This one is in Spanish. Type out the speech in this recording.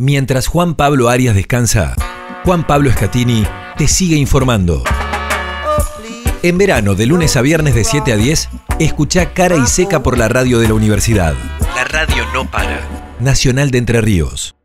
Mientras Juan Pablo Arias descansa, Juan Pablo Escatini te sigue informando. En verano, de lunes a viernes de 7 a 10, escucha Cara y Seca por la radio de la universidad. La radio no para. Nacional de Entre Ríos.